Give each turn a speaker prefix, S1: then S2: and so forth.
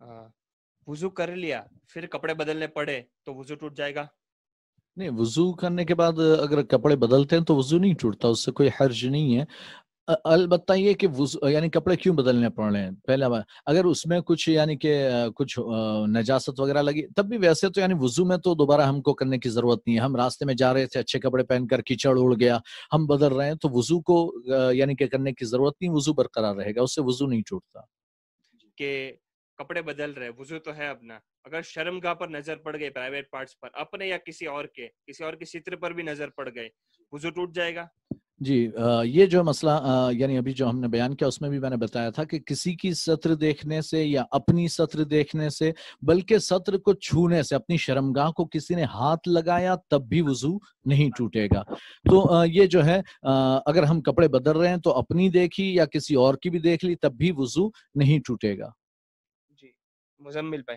S1: हाँ, वुजू कर लिया फिर कपड़े बदलने पड़े तो वुजू टूट जाएगा।
S2: नहीं वज़ू करने के बाद अगर कपड़े बदलते हैं तो वज़ू नहीं टूटता उससे कोई हर्ज नहीं है। अलबत्ता ये कि यानी कपड़े क्यों बदलने पड़ रहे हैं? पहला अगर उसमें कुछ यानी कि कुछ नजासत वगैरह लगी तब भी वैसे तो यानी वज़ू में तो दोबारा हमको करने की ज़रूरत नहीं है। हम रास्ते में जा रहे थे अच्छे कपड़े पहनकर कीचड़ उड़ गया हम बदल रहे हैं तो वज़ू को यानी कि करने की ज़रूरत नहीं वज़ू बरकरार रहेगा उससे वज़ू नहीं टूटता।
S1: के कपड़े बदल रहे, वज़ू तो है अपना। अगर शर्मगाह पर नज़र पड़ गई प्राइवेट पार्ट्स पर, अपने या किसी और के, किसी और के चित्र पर भी नज़र पड़ गए वज़ू टूट जाएगा।
S2: जी ये जो मसला यानी अभी जो हमने बयान किया, उसमें भी मैंने बताया था कि किसी की सत्र देखने से या अपनी सत्र देखने से, बल्कि सत्र को छूने से, अपनी शर्मगाह को किसी ने हाथ लगाया, तब भी वज़ू नहीं टूटेगा। तो ये जो है अगर हम कपड़े बदल रहे हैं तो अपनी देखी या किसी और की भी देख ली, तब भी वज़ू नहीं टूटेगा।
S1: मुजम्मिल भाई